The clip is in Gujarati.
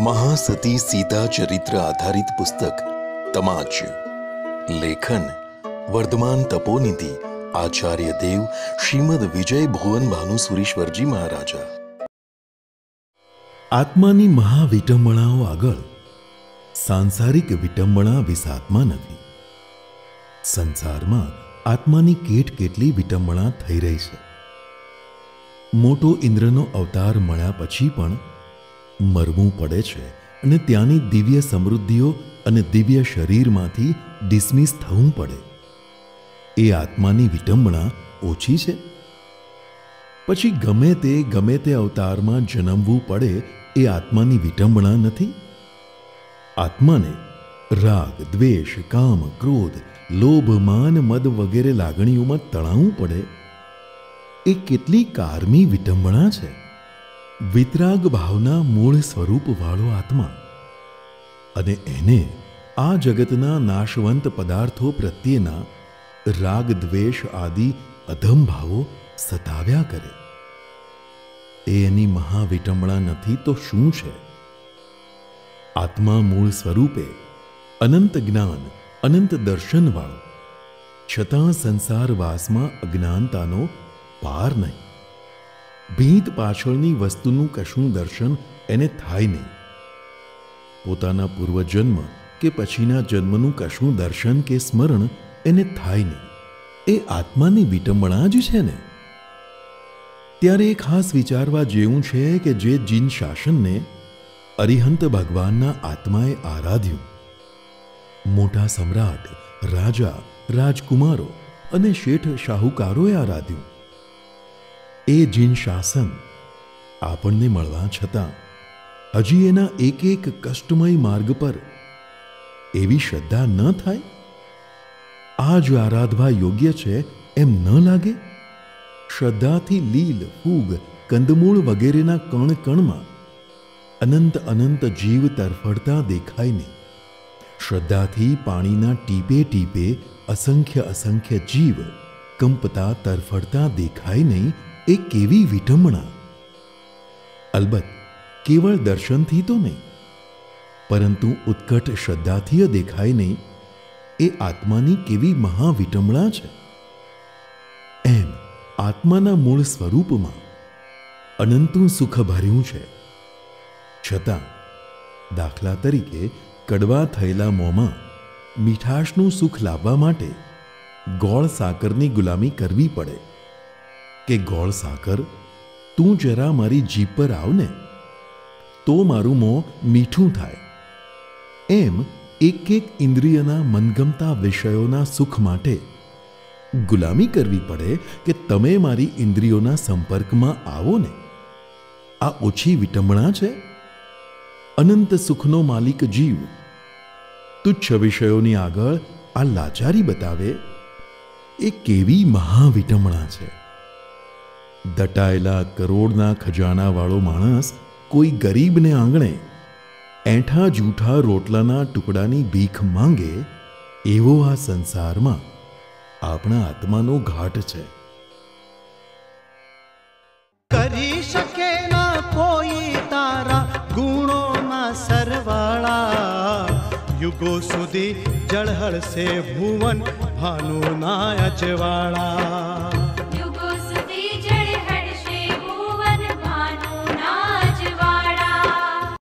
મહાસતી સીતા ચરિત્ર આધારિત પુસ્તક તમાચ લેખન, વર્ધમાન તપોનિધિ, આચાર્ય દેવ, શ્રીમદ વિજય ભુવન ભાનુ મહારાજા. આત્માની મહાવિટંબણાઓ આગળ, સાંસારિક વિટંબણા વિસાત્મા નથી. સંસારમાં આત્માની કેટ કેટલી વિટંબણા થઈ રહી છે. મોટો ઇન્દ્રનો અવતાર મળ્યા પછી પણ મરવું પડે છે અને ત્યાંની દિવ્ય સમૃદ્ધિઓ અને દિવ્ય શરીરમાંથી ડિસમિસ થવું પડે. એ આત્માની વિટંબણા ઓછી છે? પછી ગમે તે ગમે તે અવતારમાં જન્મવું પડે એ આત્માની વિટંબણા નથી? આત્માને રાગ, દ્વેષ, કામ, ક્રોધ, લોભ, માન, મદ વગેરે લાગણીઓમાં તણાવવું પડે. એ કેટલી કારમી વિટંબણા છે? વિતરાગ ભાવના મૂળ સ્વરૂપવાળો આત્મા અને એને આ જગતના નાશવંત પદાર્થો પ્રત્યેના રાગ, દ્વેષ આદિ અધમ ભાવો સતાવ્યા કરે. એ એની મહાવિટંબણા નથી તો શું છે? આત્મા મૂળ સ્વરૂપે અનંત જ્ઞાન, અનંત દર્શનવાળો, છતાં સંસારવાસમાં અજ્ઞાનતાનો પાર નહીં. ભીત પાછળની વસ્તુનું કશું દર્શન એને થાય નહીં. પોતાના પૂર્વજન્મ કે પછીના જન્મનું કશું દર્શન કે સ્મરણ એને થાય નહીં. એ આત્માની વિટંબણા જ છે ને? ત્યારે એ ખાસ વિચારવા જેવું છે કે જે જીન શાસનને અરિહંત ભગવાનના આત્માએ આરાધ્યું. મોટા સમ્રાટ, રાજા, રાજકુમારો અને શેઠ શાહુકારોએ આરાધ્યું. એ જીન શાસન આપણને મળવા છતાં હજી એના એક એક કષ્ટમય માર્ગ પર એવી શ્રદ્ધા ન થાય? આ જ આરાધવા યોગ્ય છે એમ ન લાગે? શ્રદ્ધાથી લીલ, ફૂગ, કંદમૂળ વગેરેના કણ કણમાં અનંત અનંત જીવ તરફડતા દેખાય નહીં શ્રદ્ધાથી પાણીના ટીપે ટીપે અસંખ્ય અસંખ્ય જીવ કંપતા તરફડતા દેખાય નહીં એ કેવી વિટંબણા અલબત્ત, કેવળ દર્શનથી તો નહીં, પરંતુ ઉત્કટ શ્રદ્ધાથી દેખાય નહીં, એ આત્માની કેવી મહાવિટંબણા છે. એમ આત્માના મૂળ સ્વરૂપમાં અનંતું સુખ ભર્યું છે. છતાં, દાખલા તરીકે કડવા થયેલા મોંમાં મીઠાશનું સુખ લાવવા માટે ગોળ સાકરની ગુલામી કરવી પડે. કે ગોળ સાકર? તું જરા મારી જીભ પર આવને. તો મારું મોં મીઠું થાય. એમ એક એક ઇન્દ્રિયના મનગમતા વિષયોના સુખ માટે ગુલામી કરવી પડે કે તમે મારી ઇન્દ્રિયોના સંપર્કમાં આવો ને આ ઓછી વિટંબણા છે? અનંત સુખનો માલિક જીવ. તુચ્છ વિષયોની આગળ આ લાચારી બતાવે. એ કેવી મહાવિટમણા છે. દટાયેલા કરોડના ખજાનાવાળો માણસ કોઈ ગરીબને આંગણે એઠા જૂઠા રોટલાના ટુકડાની ભીખ માંગે એવો આ સંસારમાં આપણા આત્માનો ઘાટ છે. કરી શકે ના કોઈ તારા ગુણોના સરવાળા. યુગો સુધી જળહળશે ભુવન ભાનુના અજવાળા